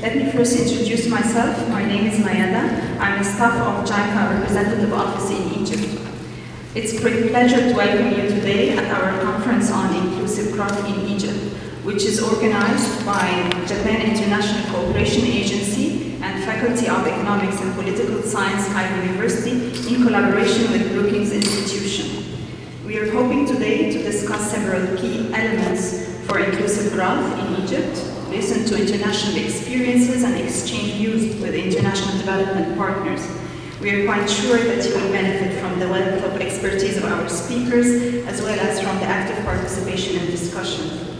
Let me first introduce myself. My name is Mayada. I'm a staff of JICA representative office in Egypt. It's a great pleasure to welcome you today at our conference on inclusive growth in Egypt, which is organized by Japan International Cooperation Agency and Faculty of Economics and Political Science, Cairo University, in collaboration with Brookings Institution. We are hoping today to discuss several key elements for inclusive growth in Egypt, listen to international experiences and exchange views with international development partners. We are quite sure that you will benefit from the wealth of expertise of our speakers, as well as from the active participation and discussion.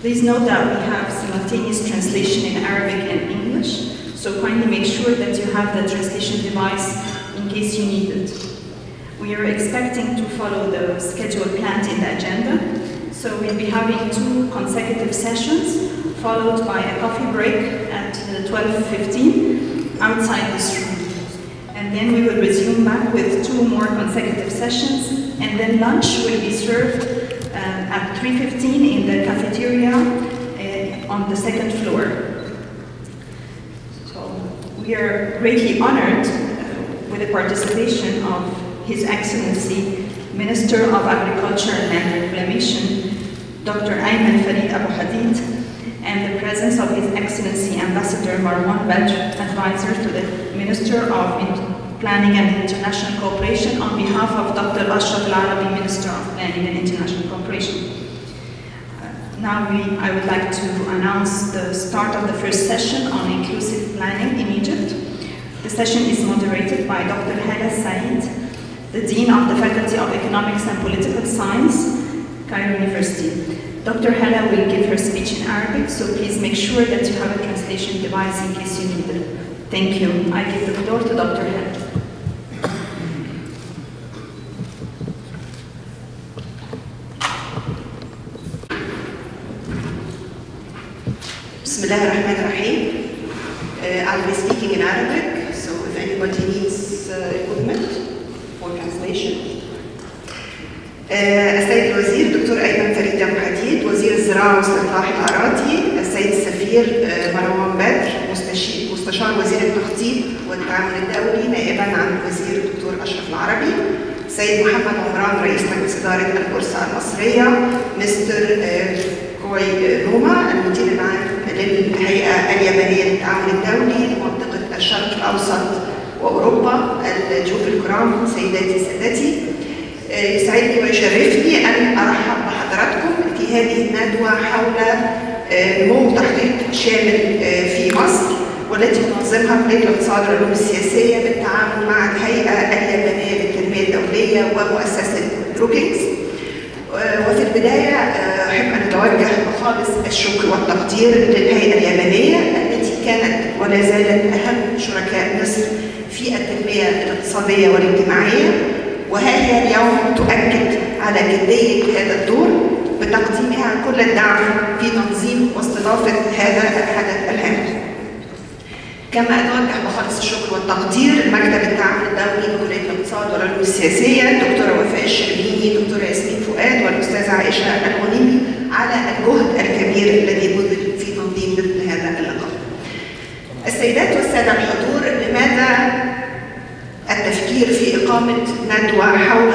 Please note that we have simultaneous translation in Arabic and English, so kindly make sure that you have the translation device in case you need it. We are expecting to follow the schedule planned in the agenda, so we'll be having two consecutive sessions, followed by a coffee break at 12.15 outside this room. And then we will resume back with two more consecutive sessions, and then lunch will be served uh, at 3.15 in the cafeteria uh, on the second floor. So we are greatly honored uh, with the participation of His Excellency, Minister of Agriculture and Land Reclamation, Dr. Ayman Farid Abu Hadid, and the presence of His Excellency Ambassador Marwan Badr, advisor to the Minister of Planning and International Cooperation on behalf of Dr. Ashraf Al-Arabi, Minister of Planning and International Cooperation. Uh, now we, I would like to announce the start of the first session on inclusive planning in Egypt. The session is moderated by Dr. Hala Said, the Dean of the Faculty of Economics and Political Science, Cairo University. Dr. Hala will give her speech in Arabic, so please make sure that you have a translation device in case you need it. Thank you. I give the floor to Dr. Hala. Bismillah ar-Rahman ar-Rahim. Uh, I'll be speaking in Arabic, so if anybody needs uh, equipment for translation. Uh, الوزير دكتور أيمن فريد ابو حديد وزير الزراعة واستصلاح الأراضي السيد السفير مروان بدر مستشار مستشار وزير التخطيط والتعاون الدولي نائبا عن الوزير الدكتور أشرف العربي السيد محمد عمران رئيس مجلس إدارة البورصة المصرية مستر كوي نوما المدير العام للهيئة اليابانيه للتعاون الدولي لمنطقة الشرق الأوسط وأوروبا الضيوف الكرام سيداتي سادتي. يسعدني ويشرفني أن أرحب هذه الندوة حول نمو تحقيق شامل في مصر والتي تنظمها كليه الاقتصاد والعلوم السياسية بالتعاون مع الهيئة اليابانيه للتنمية الدولية ومؤسسة بروكينجز وفي البداية أحب أن أتوجه بخالص الشكر والتقدير للهيئة اليابانيه التي كانت ولا زالت أهم شركاء مصر في التنمية الاقتصادية والاجتماعية. وها هي اليوم تؤكد على جدية هذا الدور. بتقديمها كل الدعم في تنظيم واستضافة هذا الحدث الهام. كما أتوجه بخالص الشكر والتقدير لمكتب التعاون الدولي بكلية الاقتصاد والعلوم السياسية الدكتورة وفاء الشربيني دكتورة ياسمين فؤاد والأستاذة عائشة الغنيمي على الجهد الكبير الذي بذل في تنظيم مثل هذا اللقاء. السيدات والسادة الحضور لماذا التفكير في إقامة ندوة حول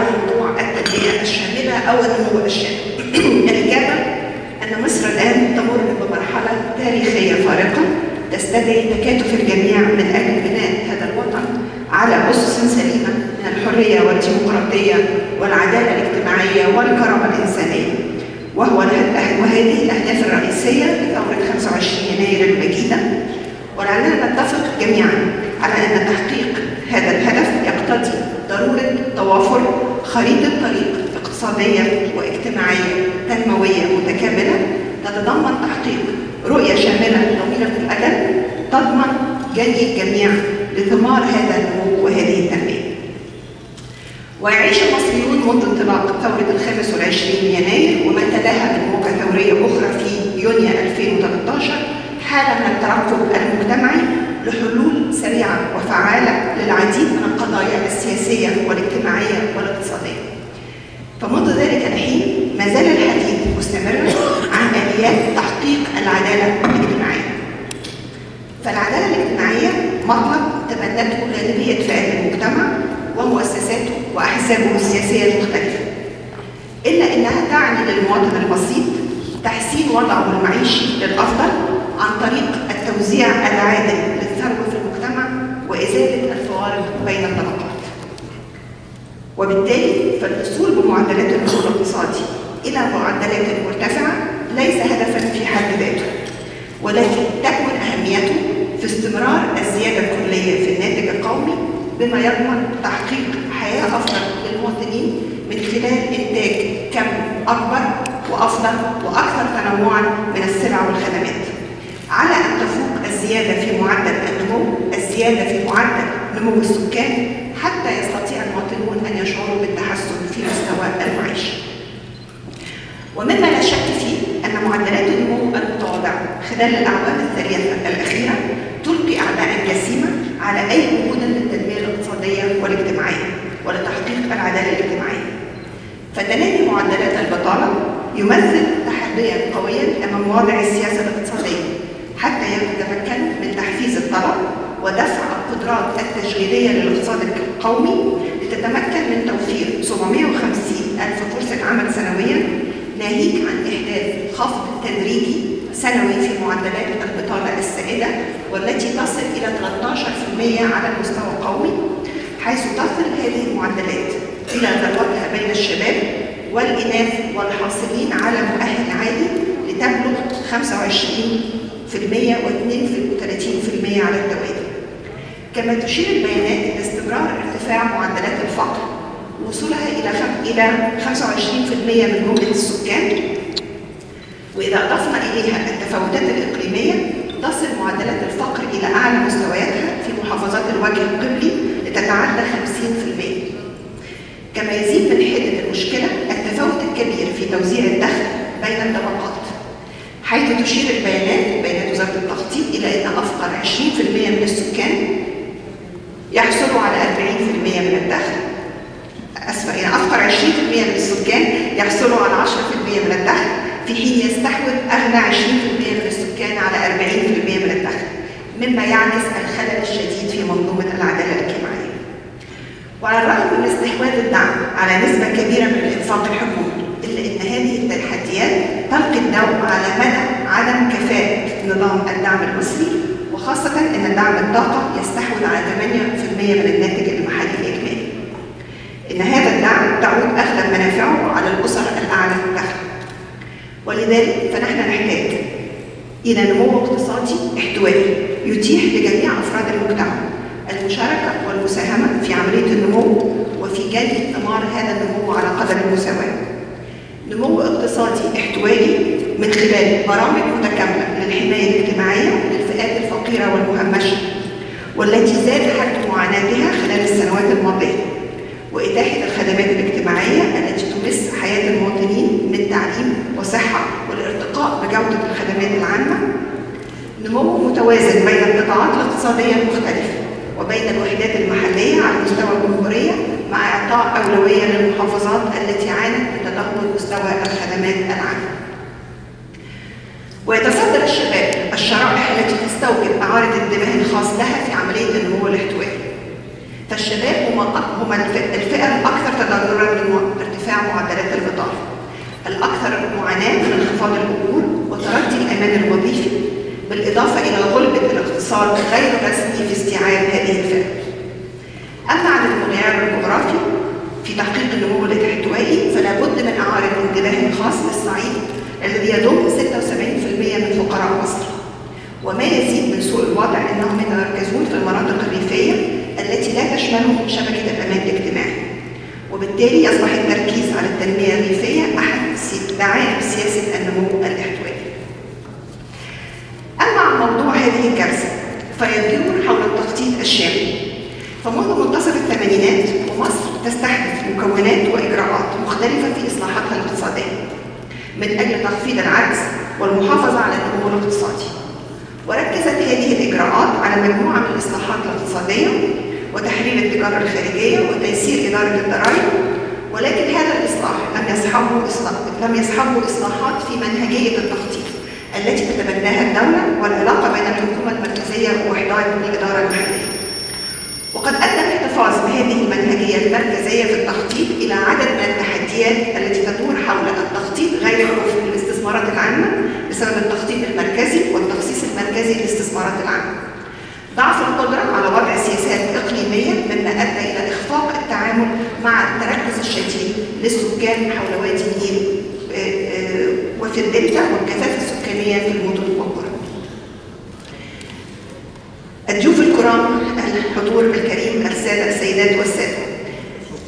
الشاملة أو النمو الشامل. الإجابة أن مصر الآن تمر بمرحلة تاريخية فارقة تستدعي تكاتف الجميع من أجل بناء هذا الوطن على أسس سليمة من الحرية والديمقراطية والعدالة الاجتماعية والكرامة الإنسانية. وهو وهذه الأهداف الرئيسية لثورة 25 يناير المجيدة ولعلنا نتفق جميعا على أن تحقيق هذا الهدف يقتضي ضرورة توافر خريطة طريق اقتصادية واجتماعية تنموية متكاملة تتضمن تحقيق رؤية شاملة طويلة الأجل تضمن جني الجميع لثمار هذا النمو وهذه التنمية. ويعيش المصريون منذ انطلاق ثورة الخامس والعشرين يناير وما تلاها من موجة ثورية أخرى في يونيو 2013 حالة من الترقب المجتمعي لحلول سريعة وفعالة للعديد من القضايا السياسية والاجتماعية والاقتصادية. فمنذ ذلك الحين ما زال الحديث مستمرا عن اليات تحقيق العدالة الاجتماعية. فالعدالة الاجتماعية مطلب تبنته غالبيه فئات المجتمع ومؤسساته وأحزابه السياسية المختلفة. إلا إنها تعني للمواطن البسيط تحسين وضعه المعيشي للافضل عن طريق التوزيع العادل للثروة في المجتمع وإزالة الفوارق بين الطبقات. وبالتالي فالوصول بمعدلات النمو الاقتصادي إلى معدلات مرتفعة ليس هدفا في حد ذاته ولكن تكمن أهميته في استمرار الزيادة الكلية في الناتج القومي بما يضمن تحقيق حياة أفضل للمواطنين من خلال إنتاج كم أكبر وأفضل وأكثر تنوعا من السلع والخدمات. على أن تفوق الزيادة في معدل النمو الزيادة في معدل نمو السكان حتى يستطيع المواطنون أن يشعروا بالتحسن في مستوى المعيشة. ومما لا شك فيه أن معدلات النمو المتواضعة خلال الأعوام الثلاثة الأخيرة تلقي أعباء جسيمة على أي وجود للتنمية الاقتصادية والاجتماعية ولتحقيق العدالة الاجتماعية. فتنامي معدلات البطالة يمثل تحديا قويا أمام وضع السياسة الاقتصادية حتى يتمكن من تحفيز الطلب ودفع القدرات التشغيلية للاقتصاد القومي لتتمكن من توفير 750 ألف فرصة عمل سنويا ناهيك عن إحداث خفض تدريجي سنوي في معدلات البطالة السائدة والتي تصل إلى 13% على المستوى القومي حيث تصل هذه المعدلات إلى ذروتها بين الشباب والإناث والحاصلين على مؤهل عالي لتبلغ 25% و32% على التوالي. كما تشير البيانات إلى استمرار ارتفاع معدلات الفقر وصولها إلى. إلى 25% من جملة السكان وإذا أضفنا إليها التفاوتات الإقليمية تصل معدلات الفقر إلى أعلى مستوياتها في محافظات الوجه القبلي لتتعدى 50%. كما يزيد من حدة المشكلة التفاوت الكبير في توزيع الدخل بين الطبقات حيث تشير البيانات بيانات وزارة التخطيط إلى أن أفقر 20% من السكان يحصلوا على 40% من الدخل. أسفة يعني أفقر 20% من السكان يحصلوا على 10% من الدخل. في حين يستحوذ أغنى 20% من السكان على 40% من الدخل. مما يعكس الخلل الشديد في منظومة العدالة الإجتماعية. وعلى الرغم من استحواذ الدعم على نسبة كبيرة من الإنفاق الحكومي إلا أن هذه التحديات تلقي الضوء على مدى عدم كفاءة نظام الدعم المصري وخاصة أن دعم الطاقة يستحوذ على 8% من الناتج المحلي الإجمالي. إن هذا الدعم تعود أغلب منافعه على الأسر الأعلى دخلا. ولذلك فنحن نحتاج إلى نمو اقتصادي احتوائي يتيح لجميع أفراد المجتمع المشاركة والمساهمة في عملية النمو وفي جني ثمار هذا النمو على قدر المساواة. نمو اقتصادي احتوائي من خلال برامج متكاملة للحماية الاجتماعية الفقيرة والمهمشة والتي زاد حد معاناتها خلال السنوات الماضية وإتاحة الخدمات الاجتماعية التي تمس حياة المواطنين من تعليم وصحة والارتقاء بجودة الخدمات العامة نمو متوازن بين القطاعات الاقتصادية المختلفة وبين الوحدات المحلية على مستوى الجمهورية مع إعطاء أولوية للمحافظات التي عانت من تدهور مستوى الخدمات العامة. ويتصدر الشباب الشرائح التي تستوجب إعارة الانتباه الخاص لها في عملية النمو الاحتوائي. فالشباب هم هم الفئة الأكثر تضررا من ارتفاع معدلات البطالة. الأكثر معاناة من انخفاض الأجور وتردي الأمان الوظيفي بالإضافة إلى غلبة الاقتصاد غير الرسمي في استيعاب هذه الفئة. أما عن المعيار الجغرافي في تحقيق النمو الاحتوائي فلا بد من إعارة انتباه خاص للصعيد الذي يضم 76% من فقراء مصر. وما يزيد من سوء الوضع أنهم يتمركزون في المناطق الريفية التي لا تشملهم شبكة الأمان الاجتماعي. وبالتالي يصبح التركيز على التنمية الريفية أحد دعائم سياسة النمو الاحتوائي. أما عن موضوع هذه الكارثة فيدور حول التخطيط الشامل فمنذ منتصف الثمانينات ومصر تستحدث مكونات وإجراءات مختلفة في إصلاحاتها الاقتصادية من أجل تخفيض العجز والمحافظة على النمو الاقتصادي وركزت هذه الإجراءات على مجموعة من الإصلاحات الاقتصادية وتحرير التجارة الخارجية وتيسير إدارة الضرائب ولكن هذا الإصلاح لم يصحبه لم يصحبه إصلاحات في منهجية التخطيط التي تتبناها الدولة والعلاقة بين الحكومة المركزية ووحدات الإدارة المحلية. وقد أدى الاحتفاظ بهذه المنهجية المركزية في التخطيط إلى عدد من التحديات التي تدور حول التخطيط غير الكفء للاستثمارات العامة بسبب التخطيط المركزي والتخصيص المركزي للاستثمارات العامة. ضعف القدرة على وضع سياسات إقليمية مما أدى إلى إخفاق التعامل مع التركز الشديد للسكان حول وادي النيل وفي الدلتا والكثافة السكانية في المدن والقرى. الضيوف الكرام الحضور الكريم السادة السيدات والسادة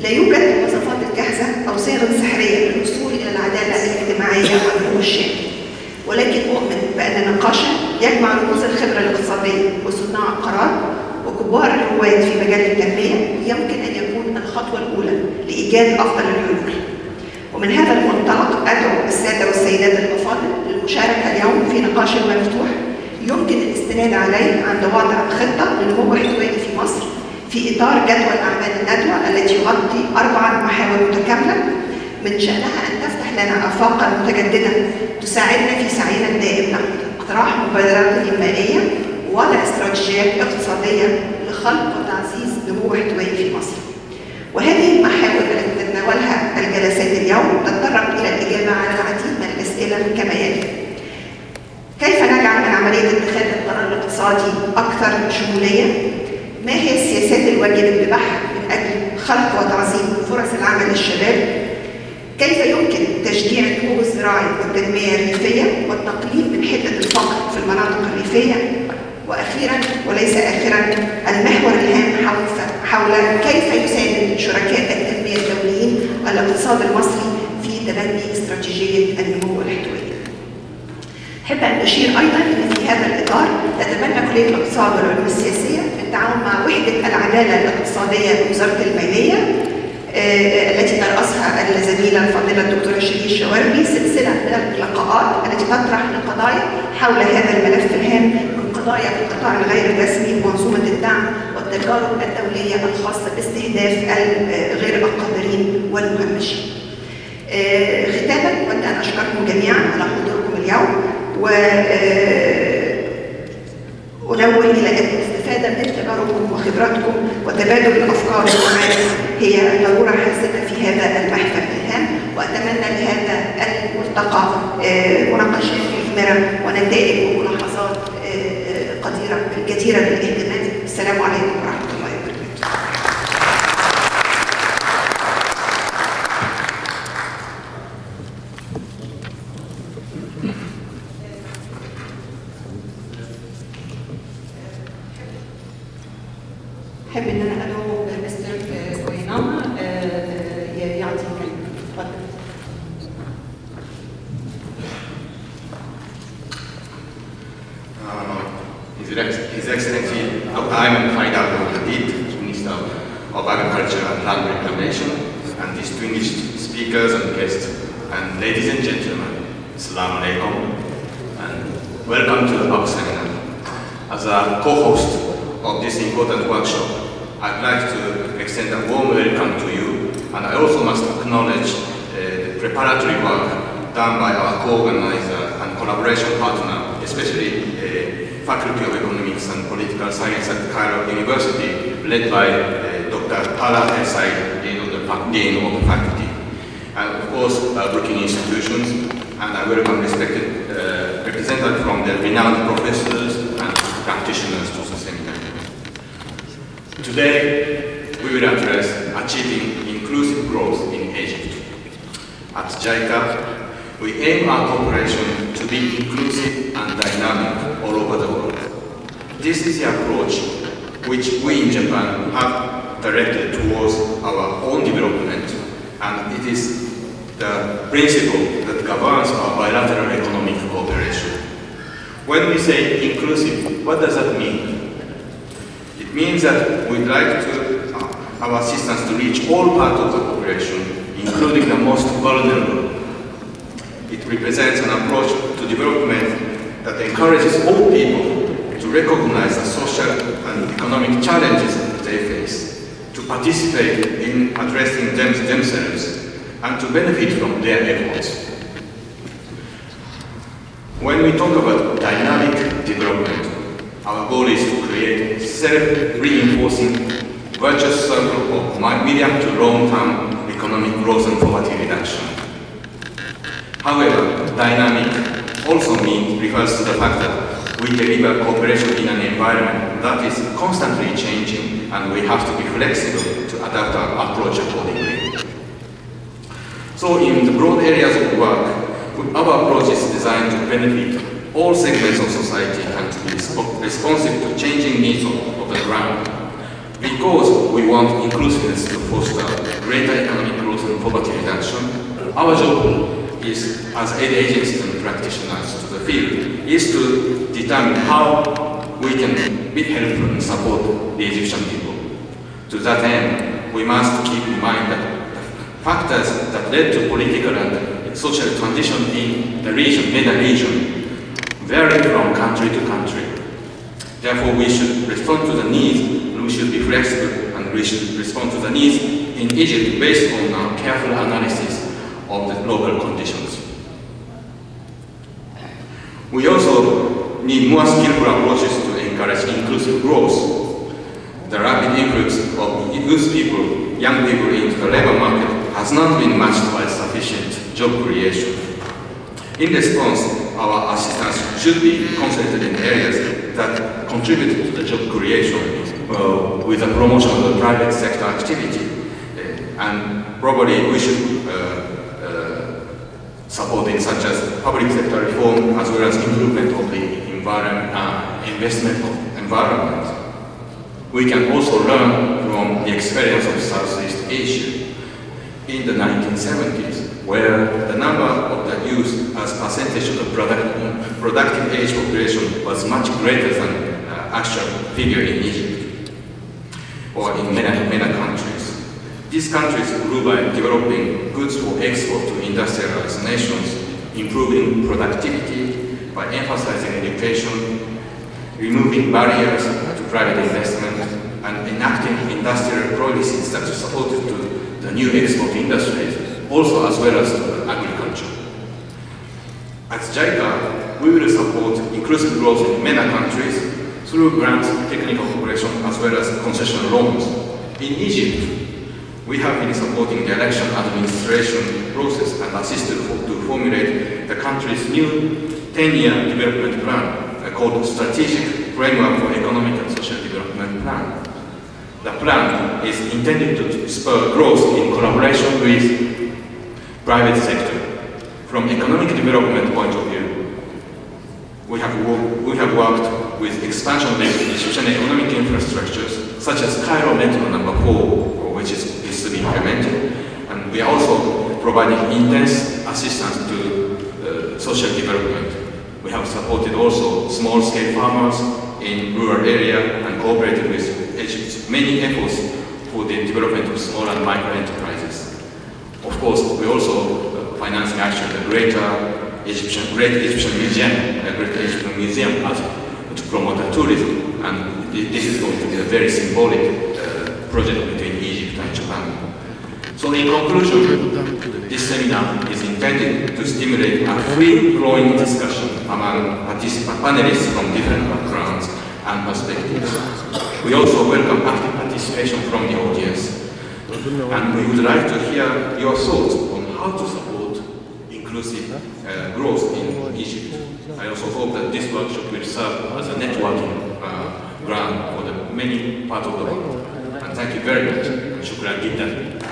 لا يوجد الوصفات الجاهزة أو صيغ سحرية للوصول إلى العدالة الاجتماعية والنمو الشامل ولكن أؤمن بأن نقاشا يجمع رموز الخبرة الاقتصادية وصناع القرار وكبار الرواد في مجال التنمية يمكن أن يكون الخطوة الأولى لإيجاد أفضل الحلول ومن هذا المنطلق أدعو السادة والسيدات الأفاضل للمشاركة اليوم في نقاش مفتوح يمكن الاستناد عليه عند وضع خطة لنمو احتوائي في مصر في إطار جدول أعمال الندوة التي يغطي أربع محاور متكاملة من شأنها أن لنا آفاقا متجددة تساعدنا في سعينا الدائم نحو اقتراح مبادرات إنمائية ووضع استراتيجيات اقتصادية لخلق وتعزيز نمو احتوائي في مصر. وهذه المحاور التي تتناولها الجلسات اليوم تتطرق إلى الإجابة على العديد من الأسئلة كما يلي. كيف نجعل من عملية اتخاذ القرار الاقتصادي أكثر شمولية؟ ما هي السياسات الواجب اتباعها من أجل خلق وتعظيم فرص العمل للشباب؟ كيف يمكن تشجيع النمو الزراعي والتنمية الريفية والتقليل من حدة الفقر في المناطق الريفية؟ وأخيرا وليس آخرا المحور الهام حول حول كيف يساند شركاء التنمية الدوليين الاقتصاد المصري في تبني استراتيجية النمو الاحتوائي. أحب أن أشير أيضا أن في هذا الإطار تتبنى كلية الاقتصاد والعلوم السياسية بالتعاون مع وحدة العدالة الاقتصادية بوزارة المالية التي ترأسها الزميلة الفاضلة الدكتورة شيرين الشواربي سلسلة من اللقاءات التي تطرح القضايا حول هذا الملف الهام من قضايا القطاع الغير الرسمي ومنظومة الدعم والتجارب الدولية الخاصة باستهداف غير القادرين والمهمشين. ختاما أود أن أشكركم جميعا على حضوركم اليوم و أنوه إلى أن الاستفادة من تجاربكم وخبراتكم وتبادل الأفكار والمعارف. هي ضرورة حاسمة في هذا المحفل الهام وأتمنى لهذا الملتقى مناقشات مثمرة ونتائج وملاحظات قديرة جديرة بالاهتمام. السلام عليكم. احب ان led by uh, Dr. Hala El Said, Dean of the, Faculty, and of course, uh, Brookings institutions, and I welcome respected uh, representatives from the renowned professors and practitioners to the. Today, we will address achieving inclusive growth in Egypt. At JICA, we aim our cooperation to be inclusive and dynamic all over the world. This is the approach which we in Japan have directed towards our own development, and it is the principle that governs our bilateral economic cooperation. When we say inclusive, what does that mean? It means that we'd like to, uh, our assistance to reach all parts of the population, including the most vulnerable. It represents an approach to development that encourages all people to recognize the social and economic challenges they face, to participate in addressing them themselves, and to benefit from their efforts. When we talk about dynamic development, our goal is to create self-reinforcing virtuous circle of medium to long-term economic growth and poverty reduction. However, dynamic also means refers to the fact that we deliver cooperation in an environment that is constantly changing and we have to be flexible to adapt our approach accordingly. So in the broad areas of work, our approach is designed to benefit all segments of society and to be responsive to changing needs of, of the ground. Because we want inclusiveness to foster greater economic growth and poverty reduction, our job is, as aid agents and practitioners to the field, is to determine how we can be helpful and support the Egyptian people. To that end, we must keep in mind that the factors that led to political and social transition in the region, MENA region, vary from country to country. Therefore, we should respond to the needs, and we should be flexible, and we should respond to the needs in Egypt based on a careful analysis of the local conditions. We also need more skillful approaches to encourage inclusive growth. The rapid influx of youth people, young people into the labor market has not been matched by sufficient job creation. In response, our assistance should be concentrated in areas that contribute to the job creation uh, with the promotion of the private sector activity. Uh, and probably we should uh, support in such as public sector reform as well as improvement of the environment, uh, investment of environment. We can also learn from the experience of Southeast Asia in the 1970s, where the number of the youth as percentage of the product, productive age population was much greater than uh, actual figure in Egypt or in many, many countries. These countries grew by developing goods for export to industrialized nations, improving productivity by emphasizing education, removing barriers to private investment, and enacting industrial policies that supported to the new export industries, also as well as to agriculture. At JICA, we will support inclusive growth in many countries through grants, technical cooperation, as well as concessional loans. In Egypt, we have been supporting the election administration process and assisted to formulate the country's new 10-year development plan uh, called Strategic Framework for Economic and Social Development Plan. The plan is intended to spur growth in collaboration with private sector. From economic development point of view, we have, we have worked with expansion of Egyptian economic infrastructures, such as Cairo Metro number 4, which is, implemented. And we are also providing intense assistance to uh, social development. We have supported also small-scale farmers in rural area and cooperated with Egypt's many efforts for the development of small and micro enterprises. Of course, we also uh, financing actually the greater Egyptian, Great Egyptian Museum, the Great Egyptian Museum as, to promote the tourism. And this is going to be a very symbolic uh, project between Egypt and Japan. So in conclusion, this seminar is intended to stimulate a free, growing discussion among panelists from different backgrounds and perspectives. We also welcome active participation from the audience. And we would like to hear your thoughts on how to support inclusive uh, growth in Egypt. I also hope that this workshop will serve as a networking uh, ground for the many parts of the world. And thank you very much. Shukran Gidda.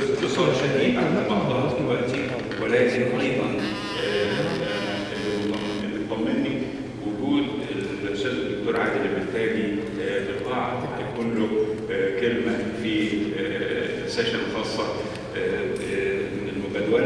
باختصار شديد عن المعطيات دلوقتي ولكن أيضا اللي بيطمني وجود الاستاذ الدكتور عادل البتالي القاعه تكون له كلمه في آه، آه، آه، سيشن خاصه المجدوله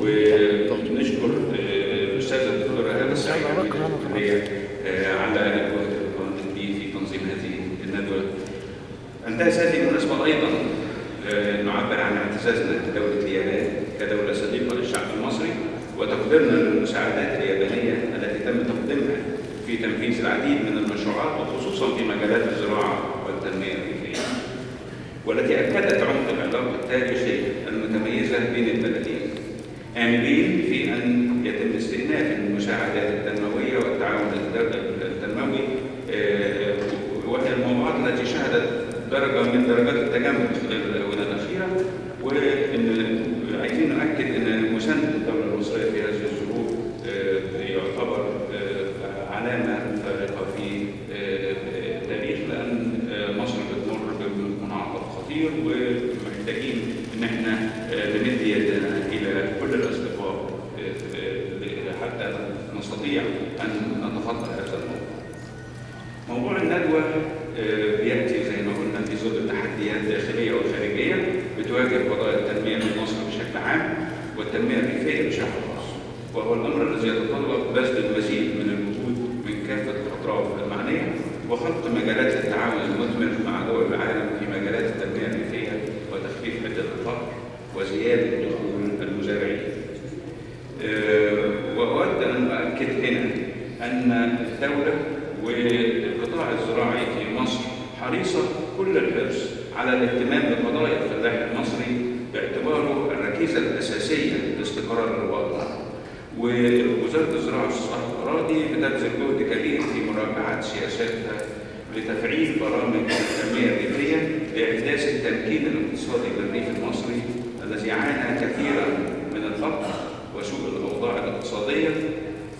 ونشكر آه، الاستاذ الدكتور هنا السعيد على الجهد اللي به آه، في تنظيم هذه الندوة. أنتهز هذه المناسبة أيضا آه، نعبر عن اعتزازنا بدوله اليابان كدولة صديقة للشعب المصري وتقديرنا للمساعدات اليابانية التي تم تقديمها في تنفيذ العديد من المشروعات وخصوصا في مجالات الزراعة والتنمية الريفيه والتي أكدت عمق العلاقة التاريخية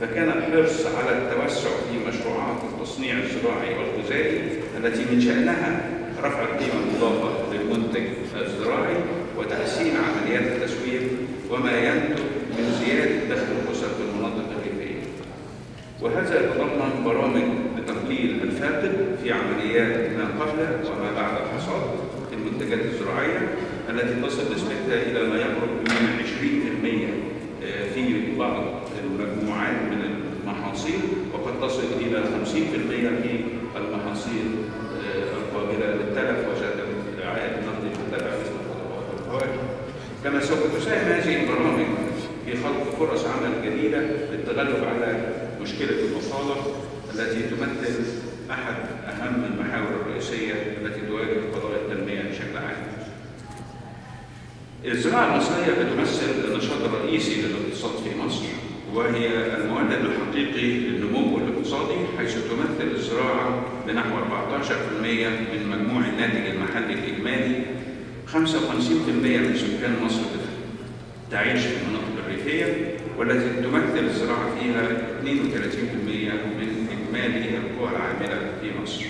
فكان الحرص على التوسع في مشروعات التصنيع الزراعي والغذائي التي من شأنها رفع القيمة المضافة للمنتج الزراعي وتحسين عمليات التسويق وما ينتج من زيادة دخل الأسر في المناطق الريفية. وهذا يتضمن برامج لتقليل الفاقد في عمليات ما قبل وما بعد الحصاد في المنتجات الزراعية التي تصل نسبتها إلى فرص عمل جديدة للتغلب على مشكلة البصالة التي تمثل أحد أهم المحاور الرئيسية التي تواجه قضايا التنمية بشكل عام. الزراعة المصرية بتمثل النشاط الرئيسي للاقتصاد في مصر وهي المولد الحقيقي للنمو الاقتصادي حيث تمثل الزراعة بنحو 14% من مجموع الناتج المحلي الإجمالي 55% من سكان مصر تعيش في مناطق الريفية والتي تمثل الزراعة فيها 32% من إجمالي القوى العاملة في مصر.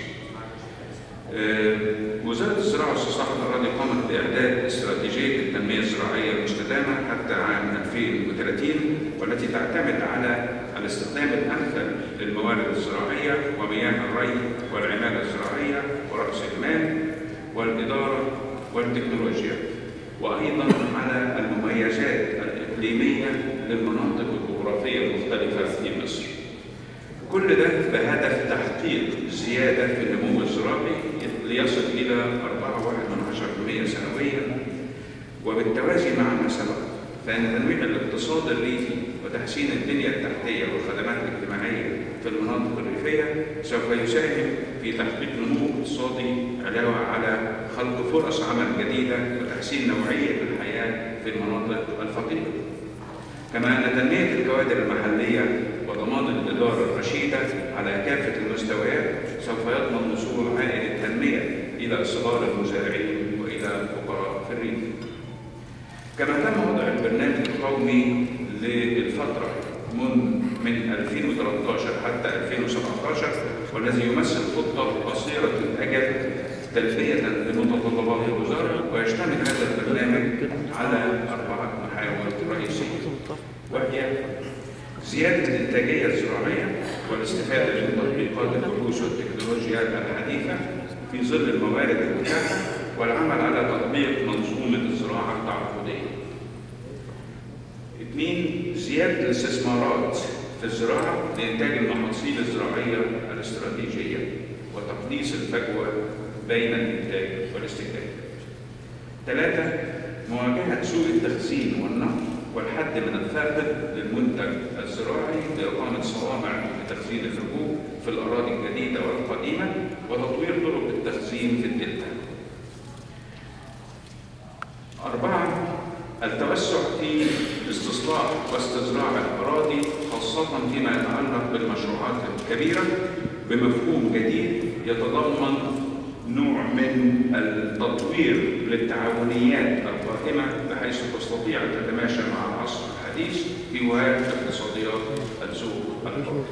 آه، وزارة الزراعة واستصلاح الأراضي قامت بإعداد استراتيجية التنمية الزراعية المستدامة حتى عام 2030 والتي تعتمد على الاستخدام الأمثل للموارد الزراعية ومياه الري والعمالة الزراعية ورأس المال والإدارة والتكنولوجيا وأيضا على المميزات الإقليمية للمناطق الجغرافية المختلفة في مصر. كل ده بهدف تحقيق زيادة في النمو الزراعي ليصل إلى 4.1% سنويا وبالتوازي مع ما سبق فإن تنويع الاقتصاد الريفي وتحسين البنية التحتية والخدمات الاجتماعية في المناطق الريفية سوف يساهم في تحقيق نمو اقتصادي علاوة على خلق فرص عمل جديدة وتحسين نوعية الحياة في المناطق الفقيرة. كما أن تنمية الكوادر المحلية وضمان الإدارة الرشيدة على كافة المستويات سوف يضمن وصول عائد التنمية إلى صغار المزارعين وإلى الفقراء في الريف. كما تم وضع البرنامج القومي للفترة من من 2013 حتى 2017 والذي يمثل خطة قصيرة الأجل تلبية لمتطلبات الوزارة ويشتمل هذا البرنامج على أربعة محاور رئيسية وهي زيادة الإنتاجية الزراعية والاستفادة من تطبيقات البحوث والتكنولوجيا الحديثة في ظل الموارد المتاحة والعمل على تطبيق منظومة الزراعة التعاقدية. اثنين زيادة الاستثمارات في الزراعة لإنتاج المحاصيل الزراعية الاستراتيجية وتقليص الفجوة بين الإنتاج والاستهلاك. ثلاثة مواجهة سوء التخزين والنقل والحد من الفاقد للمنتج الزراعي بإقامة صوامع لتخزين الحبوب في الأراضي الجديدة والقديمة وتطوير طرق التخزين في الدلتا. أربعة التوسع في استصلاح واستزراع الأراضي خاصة فيما يتعلق بالمشروعات الكبيرة بمفهوم جديد يتضمن نوع من التطوير للتعاونيات القائمة بحيث تستطيع أن تتماشى مع العصر الحديث في وهاب اقتصاديات السوق الحر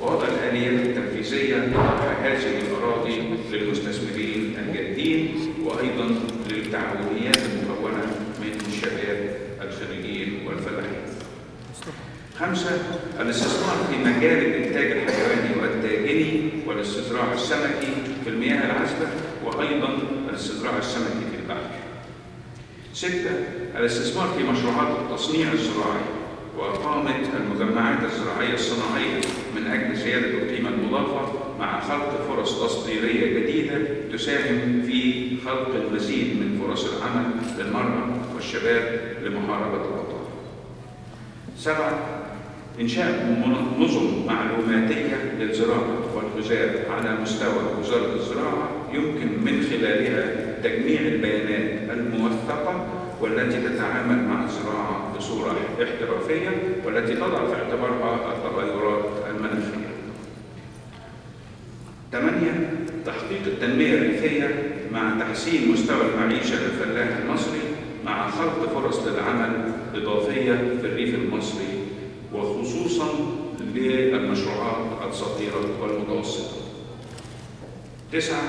ووضع الآليات التنفيذية لطرح هذه الأراضي للمستثمرين الجادين وأيضا للتعاونيات المكونة من شباب الخريجين والفلاحين. خمسة الاستثمار في مجال الإنتاج الحيواني والداجني والاستزراع السمكي في المياه العذبة وأيضا الاستزراع السمكي. ستة الاستثمار في مشروعات التصنيع الزراعي وإقامة المجمعات الزراعية الصناعية من أجل زيادة القيمة المضافة مع خلق فرص تصديرية جديدة تساهم في خلق المزيد من فرص العمل للمرأة والشباب لمحاربة البطالة. سبعة إنشاء نظم معلوماتية للزراعة والغذاء على مستوى وزارة الزراعة يمكن من خلالها تجميع البيانات الموثقة والتي تتعامل مع الزراعة بصورة احترافية والتي تضع في اعتبارها التغيرات المناخية. ثمانية تحقيق التنمية الريفية مع تحسين مستوى المعيشة للفلاح المصري مع خلق فرص للعمل إضافية في الريف المصري وخصوصا للمشروعات الصغيرة والمتوسطة. تسعة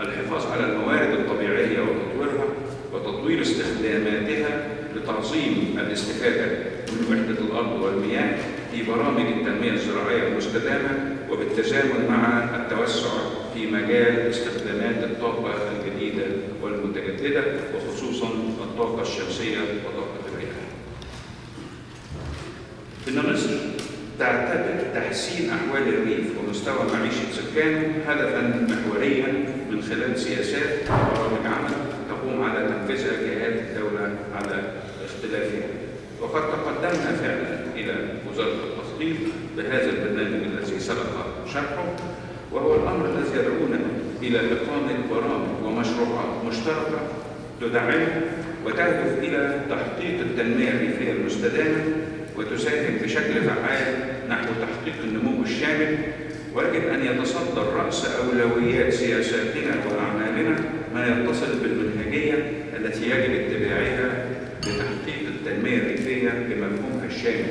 الحفاظ على الموارد الطبيعية وتطويرها وتطوير استخداماتها لتعظيم الاستفادة من وحدة الأرض والمياه في برامج التنمية الزراعية المستدامة وبالتزامن مع التوسع في مجال استخدامات الطاقة الجديدة والمتجددة وخصوصا الطاقة الشمسية وطاقة الرياح. إن مصر تعتبر تحسين أحوال الريف ومستوى معيشة سكانه هدفا محوريا خلال سياسات وبرامج عمل تقوم على تنفيذها جهات الدولة على اختلافها. وقد تقدمنا فعلا إلى وزارة التخطيط بهذا البرنامج الذي سبق شرحه وهو الأمر الذي يدعونا إلى إقامة برامج ومشروعات مشتركة تدعمه وتهدف إلى تحقيق التنمية الريفية المستدامة وتساهم بشكل فعال نحو تحقيق النمو الشامل ويجب أن يتصدر رأس أولويات سياساتنا وأعمالنا ما يتصل بالمنهجية التي يجب اتباعها لتحقيق التنمية بمفهومها الشامل.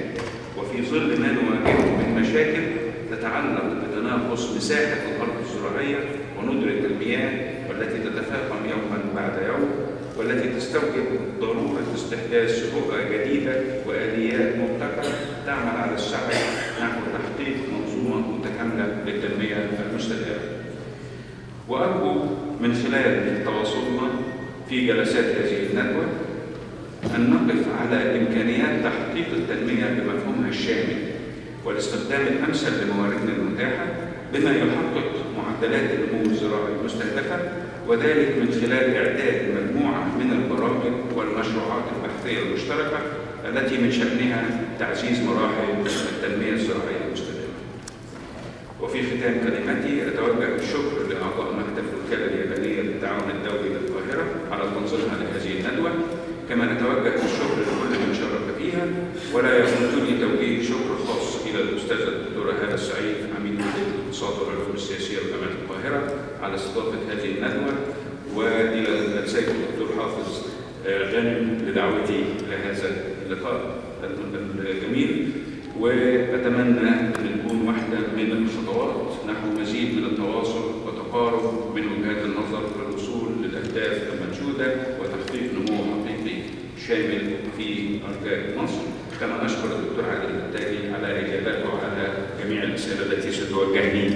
وفي ظل ما نواجهه من مشاكل تتعلق بتناقص مساحة الأرض الزراعية وندرة المياه والتي تتفاقم يوما بعد يوم والتي تستوجب ضرورة استحداث رؤى جديدة وآليات مبتكرة تعمل على السعي نحو تحقيق منظومة متكاملة للتنمية المستدامة. وأرجو من خلال تواصلنا في جلسات هذه الندوة أن نقف على إمكانيات تحقيق التنمية بمفهومها الشامل والاستخدام الأمثل لمواردنا المتاحة بما يحقق معدلات النمو الزراعي المستهدفة وذلك من خلال إعداد مجموعة من البرامج والمشروعات البحثية المشتركة التي من شأنها تعزيز مراحل التنمية. وفي ختام كلمتي أتوجه بالشكر لأعضاء مكتب الوكالة اليابانية للتعاون الدولي للقاهرة على تنظيمها لهذه الندوة. كما نتوجه بالشكر لكل من شارك فيها ولا يفوتني توجيه شكر خاص إلى الاستاذه الدكتوره هاله السعيد عميد كليه الاقتصاد والعلوم السياسية بجامعه القاهرة على استضافة هذه الندوة وإلى السيد الدكتور حافظ غانم لدعوتي لهذا اللقاء. الجميل. واحدة من الخطوات نحو مزيد من التواصل وتقارب من وجهات النظر للوصول للأهداف المنشوده وتحقيق نمو حقيقي. شامل في أرجاء مصر. كما اشكر الدكتور علي التالي على اجاباته على جميع الأسئلة التي ستوجه لي